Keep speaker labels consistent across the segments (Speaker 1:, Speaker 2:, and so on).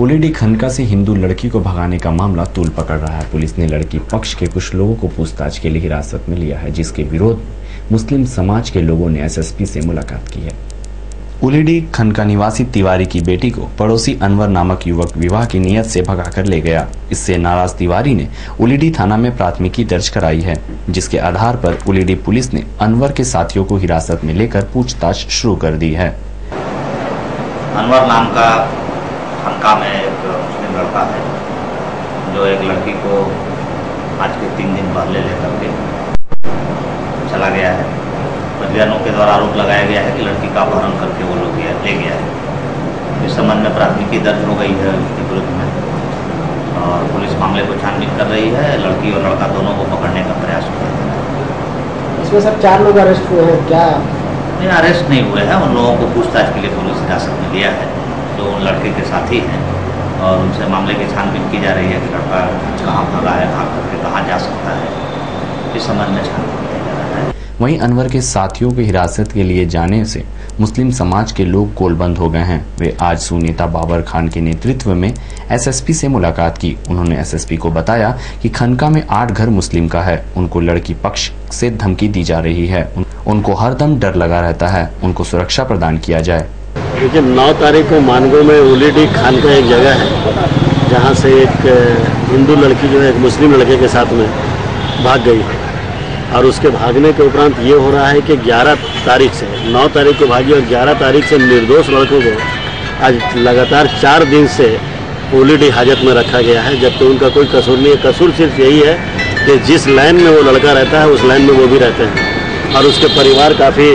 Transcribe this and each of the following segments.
Speaker 1: उलेडी खनका से हिंदू लड़की को भगाने का मामला तूल पकड़ रहा है। पुलिस ने लड़की पक्ष के कुछ लोगों को पूछताछ के लिए हिरासत में लिया है, जिसके विरोध मुस्लिम समाज के लोगों ने एसएसपी से मुलाकात की है। उलेडी खनका निवासी तिवारी की बेटी को पड़ोसी अनवर नामक युवक विवाह की नियत से भगाकर ले गया। इससे नाराज़ तिवारी ने उलेडी थाना में प्राथमिकी दर्ज कराई है, जिसके आधार पर उलेडी पुलिस ने अनवर के साथियों को हिरासत में लेकर पूछताछ शुरू कर दी है।
Speaker 2: अनवर नाम का खनका में एक मुस्लिम लड़का है जो एक लड़की को आज के तीन दिन पहले लेकर के चला गया है। परिजनों के द्वारा आरोप लगाया गया है कि लड़की का अपहरण करके वो लोग गया ले गया है। इस संबंध में प्राथमिकी दर्ज हो गई है उसके विरुद्ध में। और पुलिस मामले को छानबीन कर रही है लड़की और लड़का दोनों को पकड़ने का प्रयास है।
Speaker 3: इसमें सर चार लोग अरेस्ट हुए हैं क्या?
Speaker 2: नहीं अरेस्ट नहीं हुए हैं उन लोगों को पूछताछ के लिए पुलिस हिरासत में लिया है। जो उन लड़के के साथी हैं और उनसे मामले की छानबीन की जा रही है कि लड़का कहाँ भागा है भाग करके कहाँ जा सकता है इस संबंध में छानबीन किया जा रहा है।
Speaker 1: वहीं अनवर के साथियों की हिरासत के लिए जाने से मुस्लिम समाज के लोग गोलबंद हो गए हैं। वे आज सुनेता बाबर खान के नेतृत्व में एसएसपी से मुलाकात की। उन्होंने एसएसपी को बताया कि खनका में आठ घर मुस्लिम का है। उनको लड़की पक्ष से धमकी दी जा रही है। उन, उनको हरदम डर लगा रहता है। उनको सुरक्षा प्रदान किया जाए।
Speaker 4: देखिए, नौ तारीख को मानगो में उलीडी खान का एक जगह है, जहाँ से एक हिंदू लड़की जो है, एक मुस्लिम लड़के के साथ में भाग गई है। और उसके भागने के उपरांत ये हो रहा है कि 11 तारीख से 9 तारीख को भागी और 11 तारीख से निर्दोष लड़कों को आज लगातार चार दिन से ओलीडी हाजत में रखा गया है, जबकि उनका कोई कसूर नहीं है। कसूर सिर्फ़ यही है कि जिस लाइन में वो लड़का रहता है, उस लाइन में वो भी रहते हैं। और उसके परिवार काफ़ी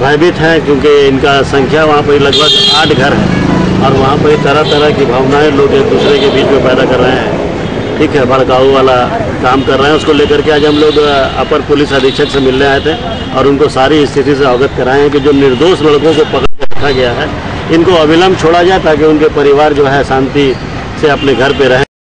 Speaker 4: भयभीत हैं क्योंकि इनका संख्या वहाँ पर लगभग आठ घर है और वहाँ पर तरह तरह की भावनाएँ लोग एक दूसरे के बीच में पैदा कर रहे हैं। ठीक है, भड़काऊ वाला काम कर रहे हैं। उसको लेकर के आज हम लोग अपर पुलिस अधीक्षक से मिलने आए थे और उनको सारी स्थिति से अवगत कराए हैं कि जो निर्दोष लड़कों को पकड़ के रखा गया है, इनको अविलंब छोड़ा जाए ताकि उनके परिवार जो है शांति से अपने घर पे रहें।